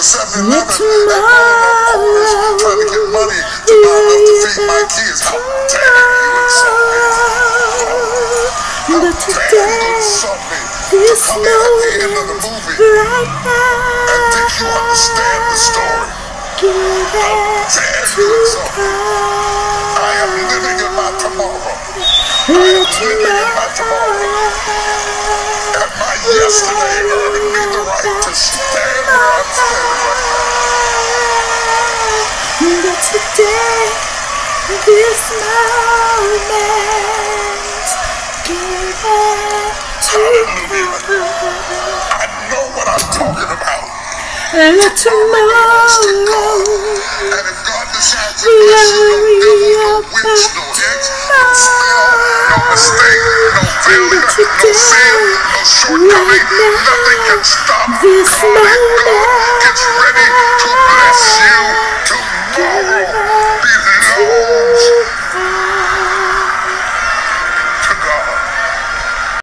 the 7 Eleven all corners trying to get money to buy enough to feed my kids. How dare you insult me? How But dare you insult me? this Come in at the end of the movie right and think you now, understand the story. it Dare you insult me? I am living in my tomorrow. Let living in my tomorrow. And my yesterday today, this moment, give it to. God. I know what I'm talking about. Let belongs to God. tomorrow And if God decides to bless you, no devil, no witch, no hex, no spell, no mistake, no failure, no sin, no shortcoming, nothing can stop this. God